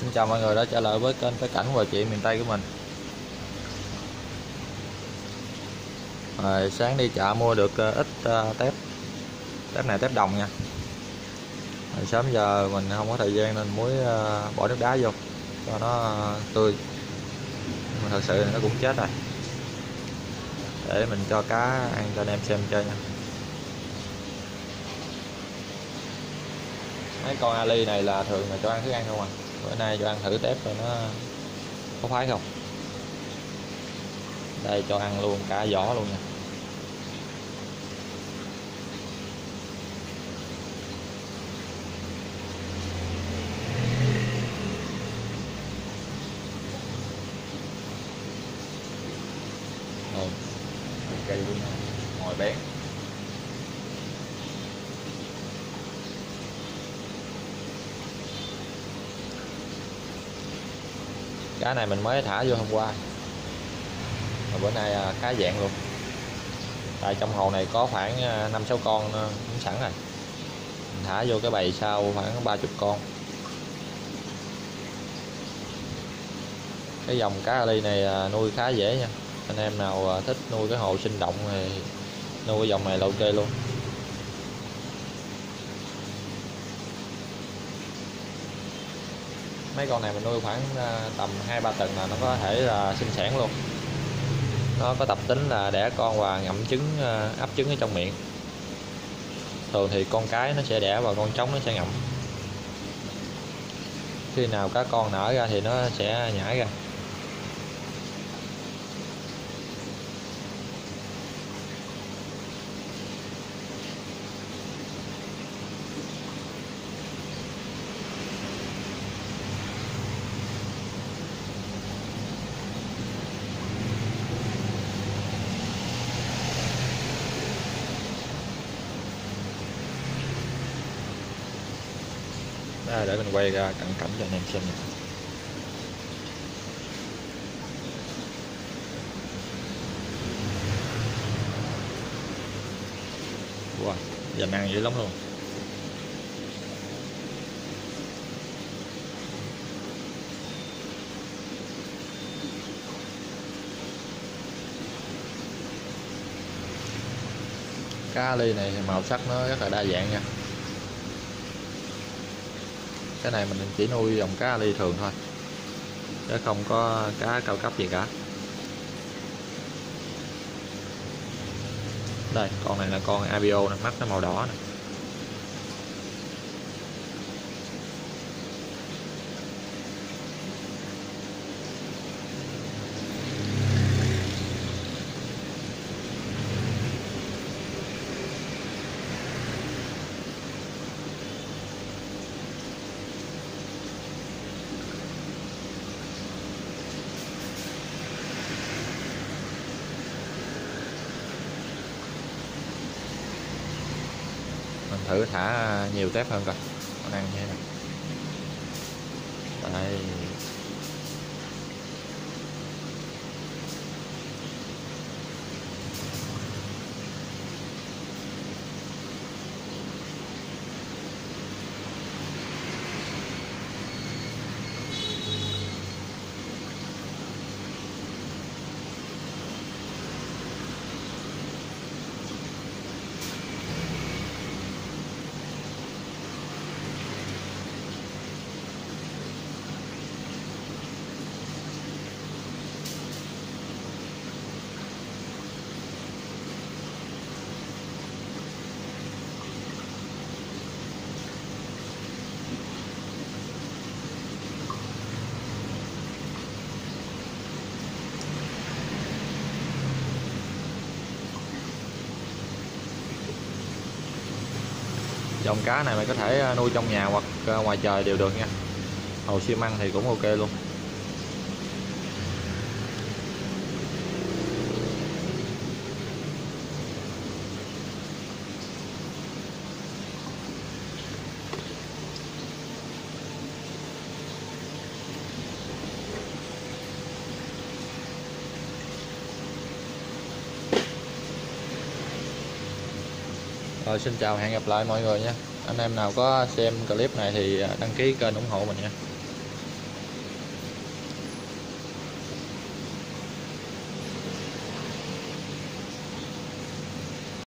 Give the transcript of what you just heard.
xin chào mọi người đã trở lại với kênh cái cảnh và chuyện miền Tây của mình. Rồi, sáng đi chợ mua được ờ, ít ờ, tép. Tép này tép đồng nha. Rồi, sớm giờ mình không có thời gian nên muối ờ, bỏ nước đá vô cho nó tươi. Nhưng mà thật sự nó cũng chết rồi. Để mình cho cá ăn cho anh em xem chơi nha. Mấy con ali này là thường là cho ăn thức ăn không à? Bữa nay cho ăn thử tép rồi nó có khoái không? Đây cho ăn luôn cả vỏ luôn nha Rồi, cây luôn ngồi bén. Cá này mình mới thả vô hôm qua. Và bữa nay à, khá dạng luôn. Tại trong hồ này có khoảng à, năm sáu con à, cũng sẵn rồi. Mình thả vô cái bầy sau khoảng ba chục con. Cái dòng cá ly này à, nuôi khá dễ nha. Anh em nào thích nuôi cái hồ sinh động thì nuôi cái dòng này là ok luôn. Mấy con này mình nuôi khoảng à, tầm hai ba tuần là nó có thể là sinh sản luôn. Nó có tập tính là đẻ con và ngậm trứng à, ấp trứng ở trong miệng. Thường thì con cái nó sẽ đẻ và con trống nó sẽ ngậm. Khi nào cá con nở ra thì nó sẽ nhảy ra. À, để mình quay ra cận cảnh cho anh em xem nha. Wow, dành ăn dữ lắm luôn cá ly này màu sắc nó rất là đa dạng nha cái này mình chỉ nuôi dòng cá ly thường thôi, chứ không có cá cao cấp gì cả. Đây, con này là con abio nè, mắt nó màu đỏ nè. Thử thả nhiều tép hơn coi. Con ăn như thế nào đây. Dòng cá này mày có thể à, nuôi trong nhà hoặc à, ngoài trời đều được nha. Hồ xi măng thì cũng ok luôn. Rồi, xin chào, hẹn gặp lại mọi người nha. Anh em nào có xem clip này thì à, đăng ký kênh ủng hộ mình nha.